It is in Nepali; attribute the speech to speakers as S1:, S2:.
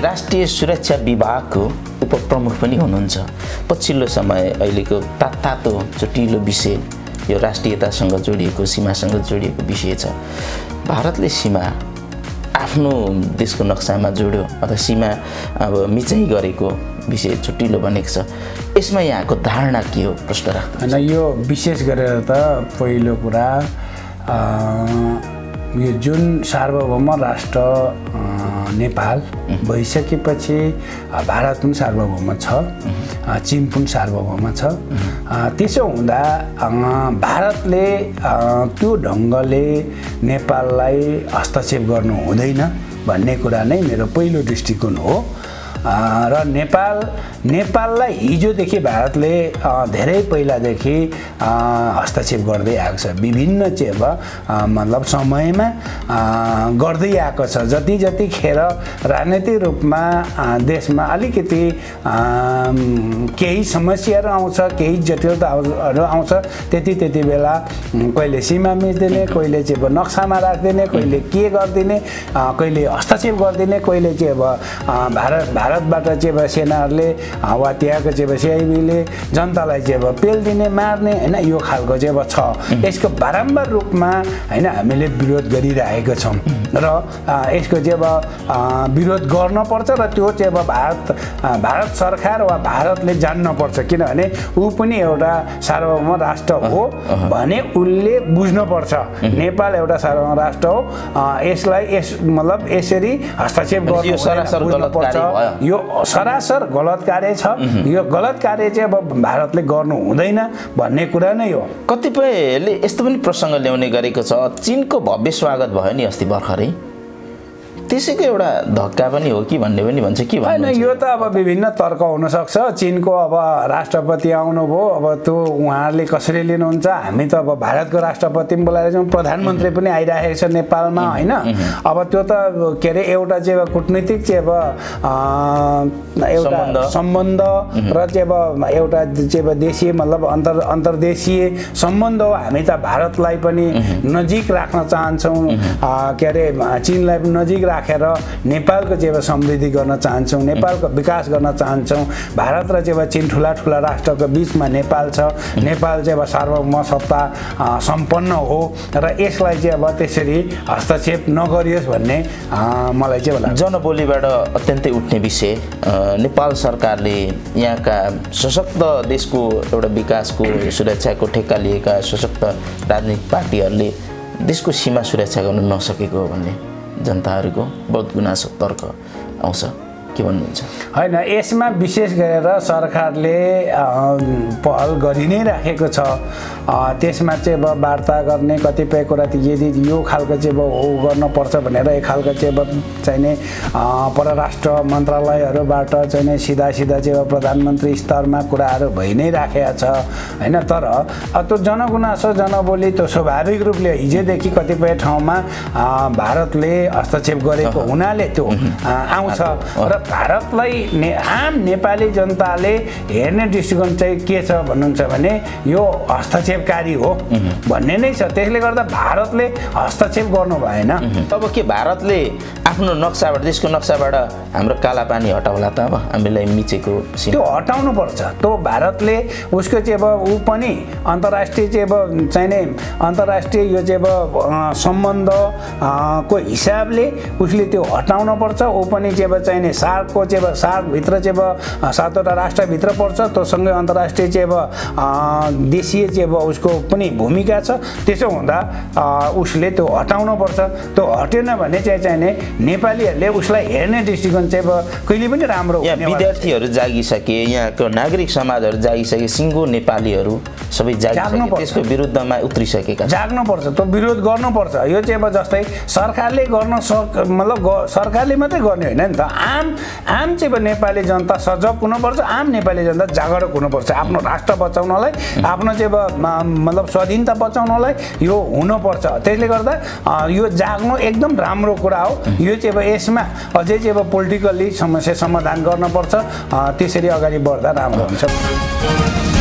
S1: राष्ट्रिय सुरक्षा विभागको उपप्रमुख पनि हुनुहुन्छ। पछिल्लो समय अहिलेको तातो चुटिलो विषय यो राष्ट्रियतासँग जोडिएको सीमासँग जोडिएको विषय छ। भारतले सीमा आफ्नो देशको नक्सामा जोड्यो अथवा सीमा अब मिचाइ गरेको विषय छुट्टिलो बनेको छ। यसमा यहाँको धारणा के हो? प्रश्न राख्नु
S2: होइन यो विशेष गरेर त पहिलो कुरा यो जुन सार्वभौम राष्ट्र नेपाल भइसकेपछि भारत पनि सार्वभौम छ चिन पनि सार्वभौम छ। त्यसो हुँदा भारतले त्यो ढङ्गले नेपाललाई हस्तक्षेप गर्नु हुँदैन भन्ने कुरा नै मेरो पहिलो दृष्टिकोण हो। र नेपाल नेपाललाई हिजोदेखि भारतले धेरै पहिलादेखि हस्तक्षेप गर्दै आएको छ। विभिन्न चाहिँ अब मतलब समयमा गर्दै आएको छ। जति जतिखेर राजनैतिक रूपमा देशमा अलिकति केही समस्याहरू आउँछ केही जटिलताहरू आउँछ त्यति त्यति बेला कहिले सीमा मिच्दिने कहिले चाहिँ अब नक्सामा राखिदिने कहिले के गरिदिने कहिले हस्तक्षेप गरिदिने कहिले चाहिँ अब भारत भारतबाट चाहिँ अब सेनाहरूले वा त्यहाँको चाहिँ अब सिआइबीले जनतालाई चाहिँ अब पेलिदिने मार्ने होइन यो खालको चाहिँ अब छ। यसको बारम्बार रूपमा होइन हामीले विरोध गरिरहेको छौँ। र यसको चाहिँ अब विरोध गर्नुपर्छ र त्यो चाहिँ अब भारत भारत सरकार वा भारतले जान्नुपर्छ किनभने ऊ पनि एउटा सार्वभौम राष्ट्र हो भने उसले बुझ्नुपर्छ नेपाल एउटा सार्वभौम राष्ट्र हो। यसलाई यस मतलब यसरी हस्तक्षेप गर्नु यो सरासर गलत कार्य छ। यो गलत कार्य चाहिँ अब भारतले गर्नु हुँदैन भन्ने कुरा नै हो।
S1: कतिपयले यस्तो पनि प्रसङ्ग ल्याउने गरेको छ। चिनको भव्य स्वागत भयो नि अस्ति भर्खरै। त्यसैको एउटा धक्का पनि हो कि भन्ने पनि भन्छ कि
S2: होइन यो त अब विभिन्न तर्क हुनसक्छ। चिनको अब राष्ट्रपति आउनुभयो अब त्यो उहाँहरूले कसरी लिनुहुन्छ? हामी त अब भारतको राष्ट्रपति पनि बोलाएर छौँ प्रधानमन्त्री पनि आइरहेको छ नेपालमा होइन? अब त्यो त के अरे एउटा चाहिँ अब कुटनीतिक चाहिँ अब एउटा सम्बन्ध। र चाहिँ अब एउटा चाहिँ अब देशीय मतलब अन्तर अन्तर्देशीय सम्बन्ध हो। हामी त भारतलाई पनि नजिक राख्न चाहन्छौँ। के अरे चिनलाई पनि नजिक राखेर नेपालको चाहिँ समृद्धि गर्न चाहन्छौँ नेपालको विकास गर्न चाहन्छौँ भारत र चाहिँ चिन ठुला ठुला राष्ट्रको बिचमा नेपाल छ नेपाल चाहिँ अब सार्वभौम सत्ता सम्पन्न हो र यसलाई चाहिँ अब त्यसरी हस्तक्षेप नगरियोस् भन्ने मलाई चाहिँ
S1: जनबोलीबाट अत्यन्तै उठ्ने विषय नेपाल सरकारले यहाँका सशक्त देशको एउटा विकासको सुरक्षाको ठेक्का लिएका सशक्त राजनीतिक पार्टीहरूले देशको सीमा सुरक्षा गर्न नसकेको भन्ने। जनताहरूको बहुत गुनासो तर्क आउँछ। के भन्नुहुन्छ?
S2: होइन यसमा विशेष गरेर सरकारले पहल गरि नै राखेको छ। त्यसमा चाहिँ अब वार्ता गर्ने कतिपय कुरा यदि यो खालको चाहिँ अब ऊ गर्नुपर्छ भनेर एक खालको चाहिँ अब चाहिने परराष्ट्र मन्त्रालयहरूबाट चाहिने सिधा सिधा चाहिँ अब प्रधानमन्त्री स्तरमा कुराहरू भइ नै राखेको छ। होइन तर त्यो जनगुनासो जनबोली त्यो स्वाभाविक रूपले हिजोदेखि कतिपय ठाउँमा भारतले हस्तक्षेप गरेको हुनाले त्यो आउँछ। र भारतलाई ने आम नेपाली जनताले हेर्ने दृष्टिकोण चाहिँ के छ भन्नुहुन्छ भने यो हस्तक्षेपकारी हो भन्ने नै छ। त्यसले गर्दा भारतले हस्तक्षेप गर्नु भएन।
S1: अब के भारतले आफ्नो नक्साबाट देशको नक्साबाट हाम्रो काला पानी हटाउला त अब हामीलाई मिचेको
S2: त्यो हटाउनु पर्छ त्यो भारतले उसको चाहिँ अब ऊ पनि अन्तर्राष्ट्रिय चाहिँ अब चाहिने अन्तर्राष्ट्रिय यो चाहिँ अब सम्बन्धको हिसाबले उसले त्यो हटाउनु पर्छ। ऊ पनि चाहिँ अब चाहिने सार्कको चाहिँ अब सार्कभित्र चाहिँ अब सातवटा राष्ट्रभित्र पर्छ त्योसँगै अन्तर्राष्ट्रिय चाहिँ अब देशीय चाहिँ अब उसको पनि भूमिका छ। त्यसो हुँदा उसले त्यो हटाउनु पर्छ। त्यो हटेन भने चाहिँ चाहिने नेपालीहरूले उसलाई हेर्ने दृष्टिकोण चाहिँ अब कहिले पनि राम्रो
S1: विद्यार्थीहरू जागिसके यहाँको नागरिक समाजहरू जागिसके सिङ्गो नेपालीहरू सबै जाग्नु त्यसको विरुद्धमा उत्रिसकेका
S2: जाग्नुपर्छ त्यो विरोध गर्नुपर्छ यो चाहिँ अब जस्तै सरकारले गर्न सक मतलब सरकारले मात्रै गर्ने होइन नि त। आम आम चाहिँ अब नेपाली जनता सजग हुनुपर्छ आम नेपाली जनता जागरुक हुनुपर्छ। आफ्नो राष्ट्र बचाउनलाई आफ्नो चाहिँ अब मतलब स्वाधीनता बचाउनलाई यो हुनुपर्छ। त्यसले गर्दा यो जाग्नु एकदम राम्रो कुरा हो। यो चाहिँ अब यसमा अझै चाहिँ अब पोलिटिकल्ली समस्या समाधान गर्नुपर्छ। त्यसरी अगाडि बढ्दा राम्रो हुन्छ।